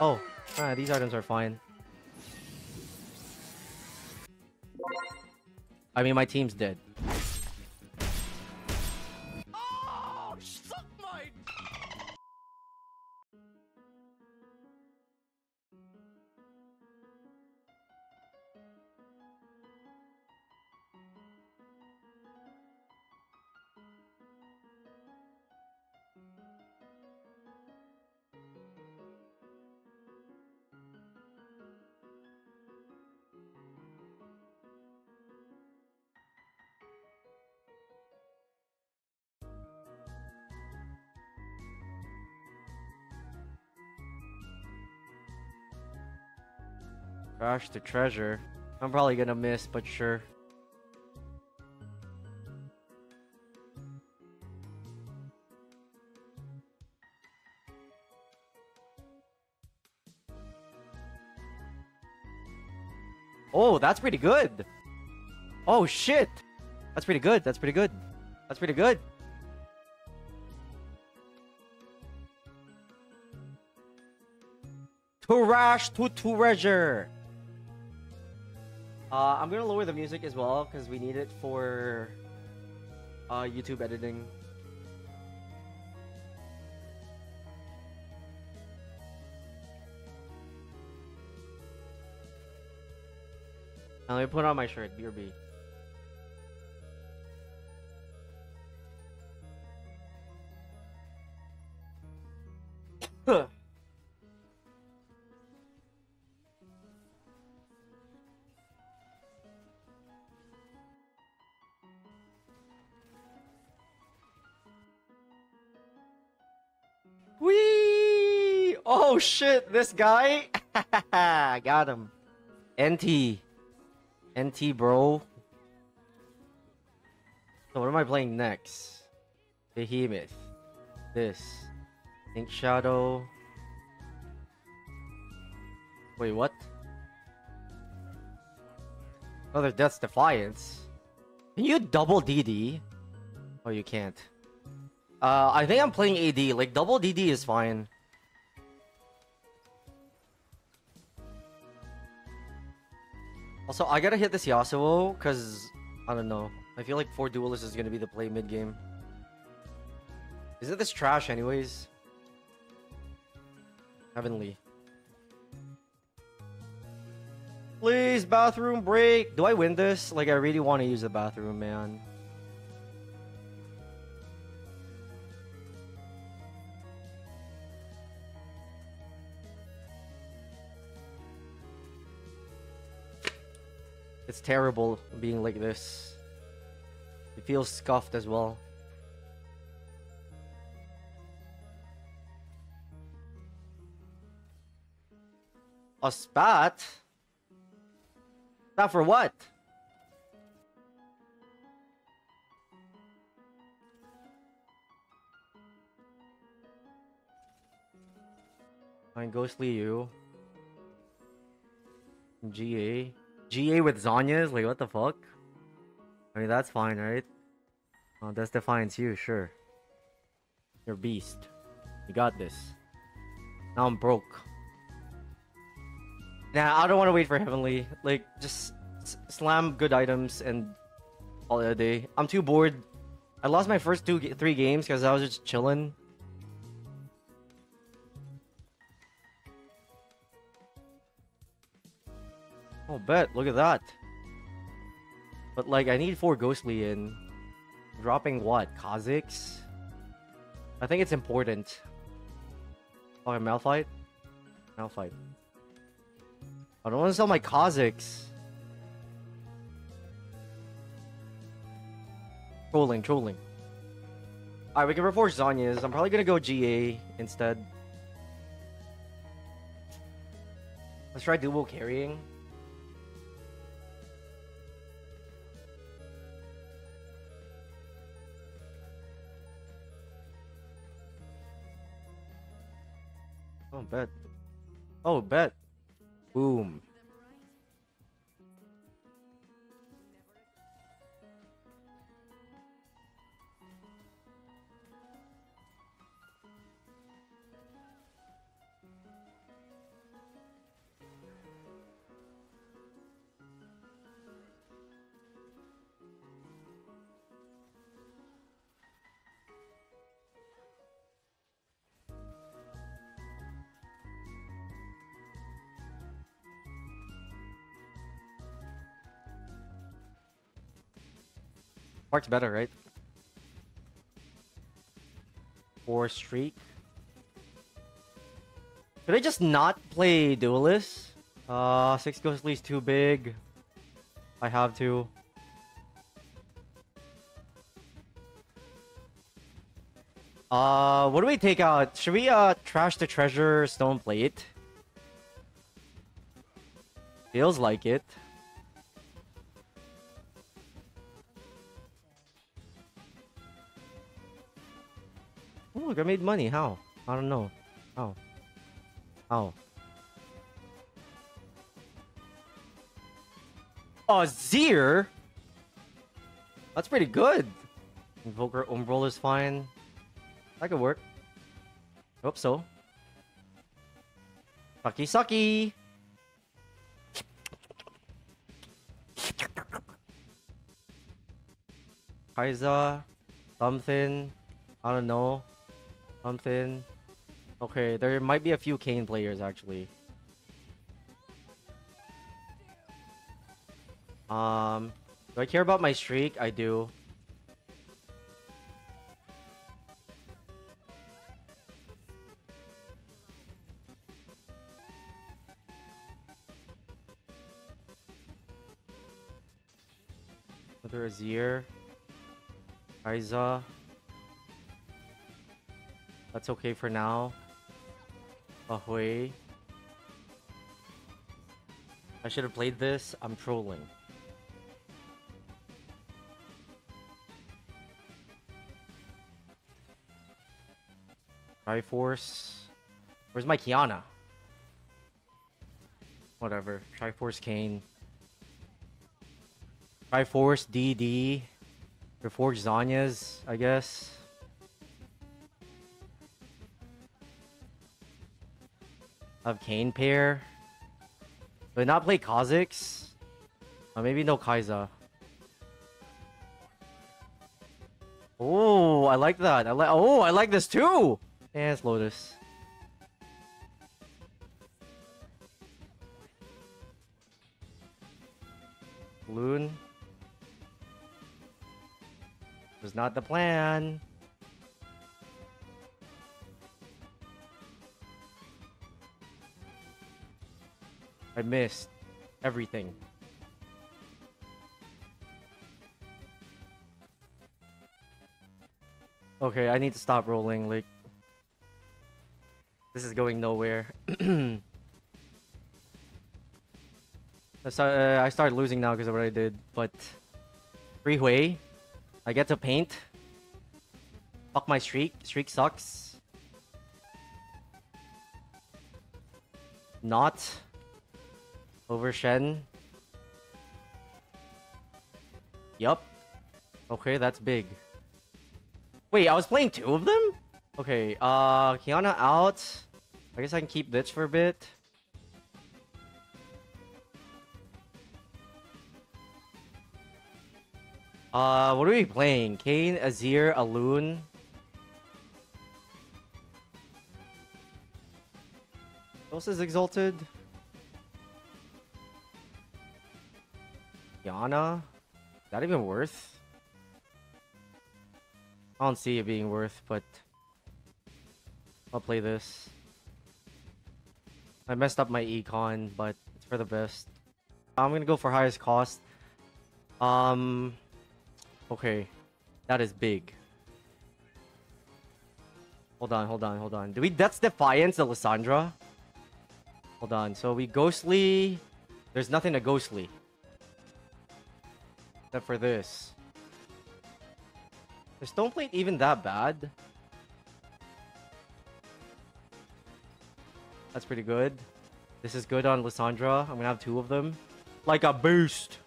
Oh, ah, these items are fine. I mean, my team's dead. Crash the treasure. I'm probably gonna miss, but sure. Oh, that's pretty good. Oh shit. That's pretty good. That's pretty good. That's pretty good. Turash to treasure. Uh, I'm gonna lower the music as well because we need it for uh, YouTube editing. Now let me put on my shirt, BRB. Whee! Oh shit, this guy? Got him. NT. NT, bro. So what am I playing next? Behemoth. This. Inkshadow. Wait, what? Oh, there's Death's Defiance. Can you double DD? Oh, you can't. Uh, I think I'm playing AD. Like, double DD is fine. Also, I gotta hit this Yasuo, because, I don't know. I feel like 4 Duelist is gonna be the play mid-game. Is it this trash anyways? Heavenly. Please, bathroom break! Do I win this? Like, I really want to use the bathroom, man. It's terrible being like this. It feels scuffed as well. A spat? Not for what? Fine, Ghostly you. GA. GA with Zhonya's? Like, what the fuck? I mean, that's fine, right? Oh, that's Defiance you, sure. You're beast. You got this. Now I'm broke. Nah, I don't want to wait for Heavenly. Like, just slam good items and all the day. I'm too bored. I lost my first two, three games because I was just chilling. Oh, bet. Look at that. But, like, I need four Ghostly in. Dropping what? Kha'Zix? I think it's important. Okay, Malphite? Malphite. I don't want to sell my Kha'Zix. Trolling, trolling. Alright, we can reforge Zhonya's. I'm probably gonna go GA instead. Let's try dual carrying. Oh, bet. Oh, bet. Boom. Park's better, right? Four streak. Should I just not play Duelist? Uh, six Ghostly's too big. I have to. Uh, what do we take out? Should we, uh, trash the treasure stone plate? Feels like it. I made money. How? I don't know. How? How? Oh, Zir? That's pretty good. Invoker Umbral is fine. That could work. Hope so. Sucky sucky! Kaiza, something, I don't know, something. Okay, there might be a few Kayn players actually. Um, do I care about my streak? I do. Another Azir. Aiza. That's okay for now. Ahoy. I should have played this. I'm trolling. Triforce. Where's my Qiyana? Whatever. Triforce Kayn. Triforce DD. Reforged Zhonya's, I guess. Have Kayn pair. But not play Kha'Zix? Uh, maybe no Kai'Sa. Oh, I like that. I like. Oh, I like this too. Yeah, it's Lotus. Loon. Was not the plan. I missed everything. Okay, I need to stop rolling, like... This is going nowhere. I uh, I started losing now because of what I did, but... Freeway. I get to paint. Fuck my streak. Streak sucks. Not. Over Shen. Yup. Okay, that's big. Wait, I was playing two of them? Okay, uh, Qiyana out. I guess I can keep this for a bit. Uh, what are we playing? Kayn, Azir, Alune. Who else is exalted? Yana? Is that even worth? I don't see it being worth, but I'll play this. I messed up my econ, but it's for the best. I'm gonna go for highest cost. Um, okay, that is big. Hold on, hold on, hold on. Do we? That's Defiance, Alessandra. Hold on. So we ghostly. There's nothing to ghostly. Except for this. Is Stone Plate even that bad? That's pretty good. This is good on Lissandra. I'm gonna have two of them. Like a boost!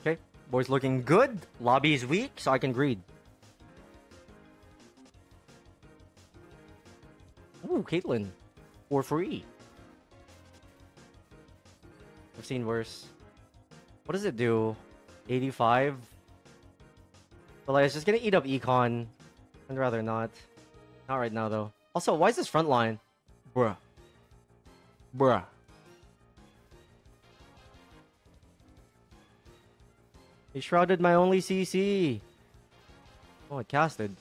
Okay, boys looking good. Lobby is weak, so I can greed. Ooh, Caitlyn for free. I've seen worse. What does it do? 85? But like, it's just gonna eat up Econ. I'd rather not. Not right now, though. Also, why is this front line? Bruh. Bruh. He shrouded my only CC. Oh, it casted.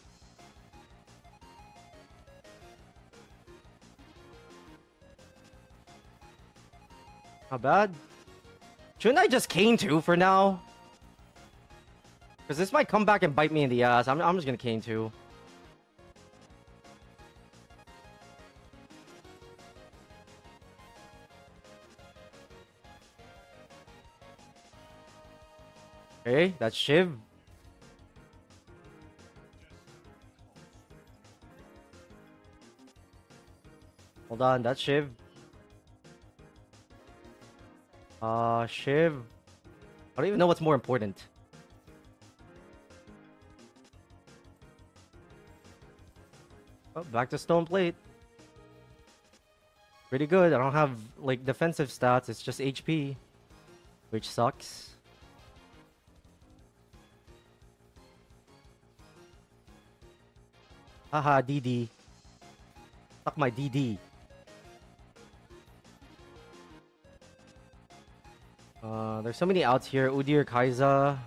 Not bad. Shouldn't I just Kayn too for now? Because this might come back and bite me in the ass. I'm, I'm just gonna Kayn too. Okay, that's Shiv. Hold on, that's Shiv. Uh, Shiv. I don't even know what's more important. Oh, back to Stone Plate. Pretty good. I don't have, like, defensive stats. It's just HP. Which sucks. Haha, DD. Fuck my DD. Uh, there's so many outs here. Udyr, Kai'Sa.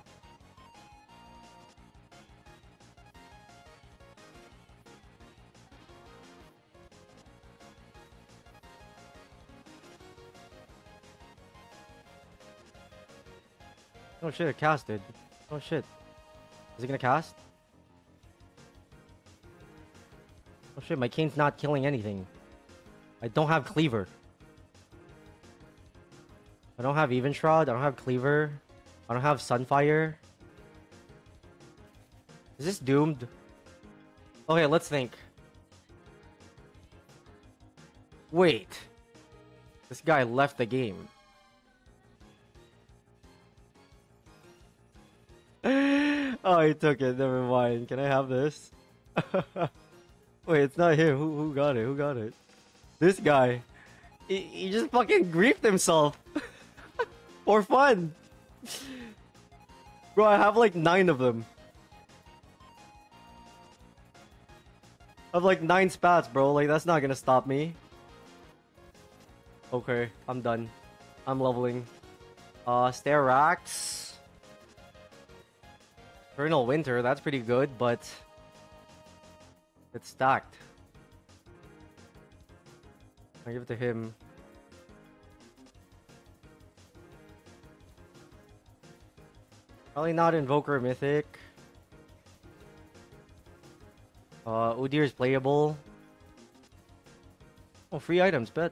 Oh shit, it casted. Oh shit. Is it gonna cast? Oh shit, my Kayn's not killing anything. I don't have Cleaver. I don't have Even I don't have Cleaver. I don't have Sunfire. Is this doomed? Okay, let's think. Wait. This guy left the game. oh, he took it. Never mind. Can I have this? Wait, it's not him. Who, who got it? Who got it? This guy. He, he just fucking griefed himself. For fun. Bro, I have like nine of them. I have like nine spats, bro. Like, that's not gonna stop me. Okay, I'm done. I'm leveling. Uh, Stair Sterak's. Eternal Winter, that's pretty good, but... It's stacked. I give it to him. Probably not Invoker Mythic. Uh, Udyr is playable. Oh, free items, bet.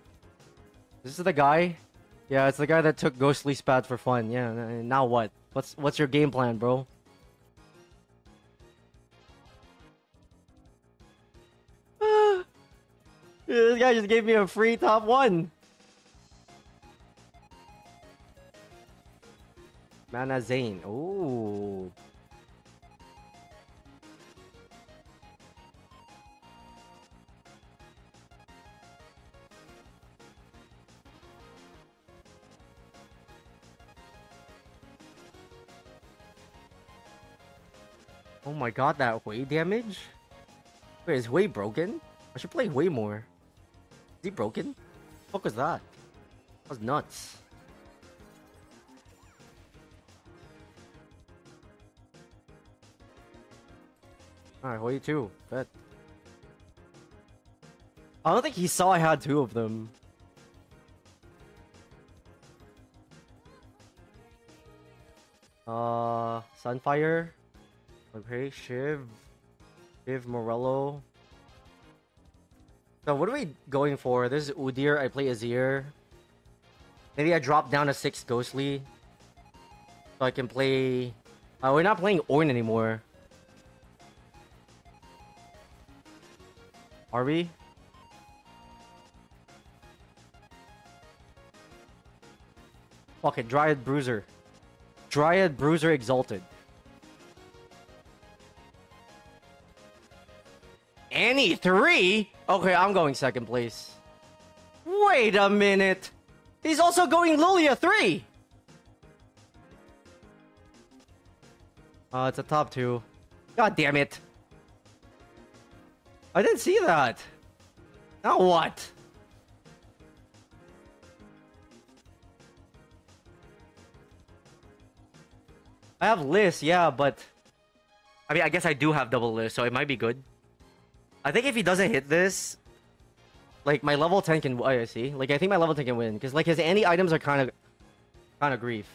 This is the guy? Yeah, it's the guy that took Ghostly Spat for fun. Yeah, now what? What's what's your game plan, bro? this guy just gave me a free top one. Manazane. Ooh. Oh my god, that Hwei damage? Wait, is Hwei broken? I should play Hwei more. Is he broken? What was that? That was nuts. Alright, Hwei too. Bet. I don't think he saw I had two of them. Uh, Sunfire. Okay, Shiv. Shiv Morello. So what are we going for? This is Udyr. I play Azir. Maybe I drop down to 6 Ghostly. So I can play... Uh, we're not playing Ornn anymore. Are we? Fuck it, Dryad Bruiser. Dryad Bruiser Exalted. Any three? Okay, I'm going second place. Wait a minute. He's also going Lilia 3. Uh, it's a top two. God damn it. I didn't see that. Now what? I have list, yeah, but I mean, I guess I do have double list, so it might be good. I think if he doesn't hit this, like my level 10 can. Oh, I see. Like I think my level 10 can win because like his any items are kind of, kind of grief.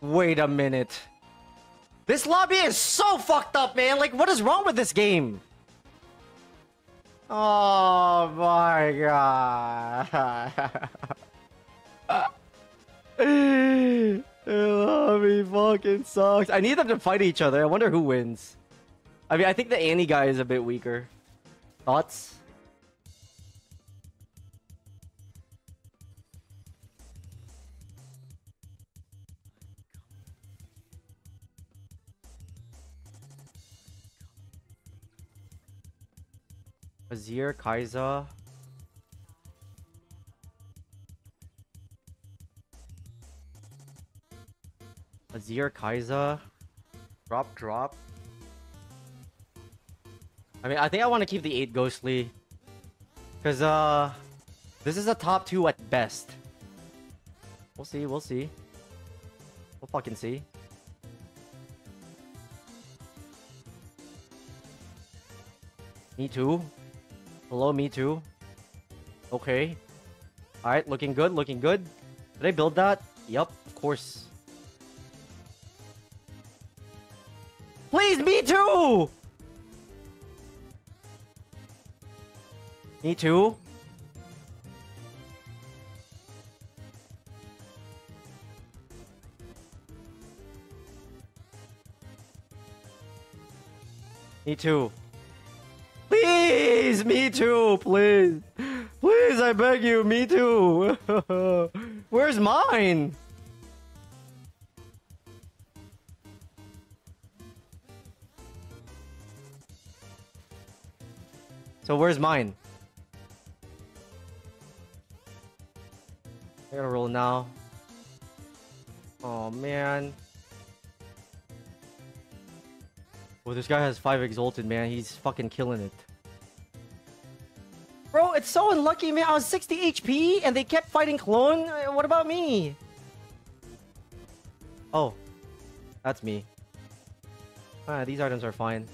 Wait a minute. This lobby is so fucked up, man. Like, what is wrong with this game? Oh my god. the lobby fucking sucks. I need them to fight each other. I wonder who wins. I mean, I think the Annie guy is a bit weaker. Thoughts? Azir, Kaiser. Azir, Kaiser. Drop, drop. I mean, I think I want to keep the 8 Ghostly. Because, uh... This is a top 2 at best. We'll see, we'll see. We'll fucking see. Me too. Hello, me too. Okay. Alright, looking good, looking good. Did I build that? Yup, of course. Please, me too! Me too. Me too. Me too, please. Please, I beg you, me too. Where's mine? So where's mine? I gotta roll now. Oh man. Well, this guy has 5 Exalted, man. He's fucking killing it. It's so unlucky, man. I was 60 HP and they kept fighting clone. Uh, What about me? Oh. That's me. Ah, these items are fine.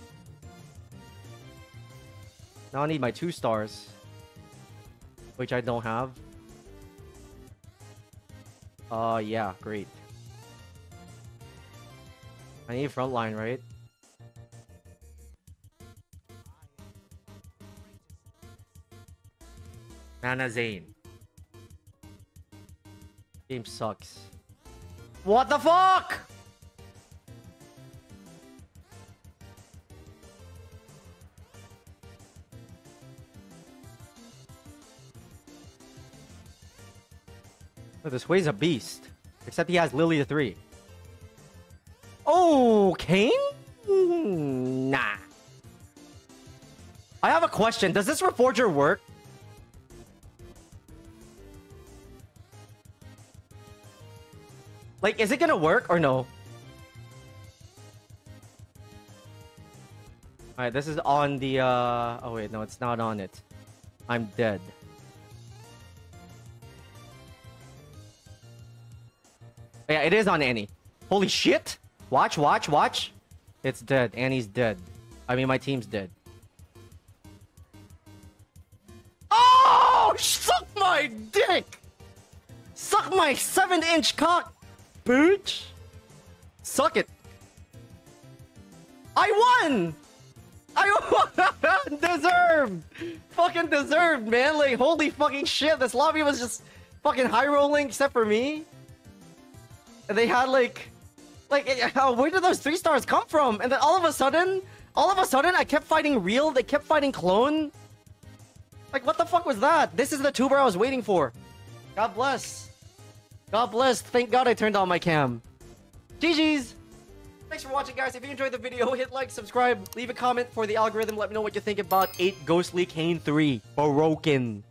Now I need my two stars. Which I don't have. Uh, yeah, great. I need frontline, right? Nana Zane. Game sucks. What the fuck? Oh, this Hwei's a beast. Except he has Lily the 3. Oh, Kayn? Nah. I have a question. Does this Reforger work? Like, is it gonna work or no? Alright, this is on the, uh... Oh, wait, no, it's not on it. I'm dead. Yeah, it is on Annie. Holy shit! Watch, watch, watch! It's dead. Annie's dead. I mean, my team's dead. Oh! Suck my dick! Suck my 7-inch cock! Bitch! Suck it! I won! I won! deserved! Fucking deserved, man! Like, holy fucking shit, this lobby was just fucking high rolling except for me. And they had like, like, eh, where did those three stars come from? And then all of a sudden, all of a sudden, I kept fighting real, they kept fighting clone. Like, what the fuck was that? This is the tuber I was waiting for. God bless. God bless. Thank God I turned on my cam. GG's. Thanks for watching, guys. If you enjoyed the video, hit like, subscribe, leave a comment for the algorithm. Let me know what you think about 8 Ghostly Kayn 3. Broken.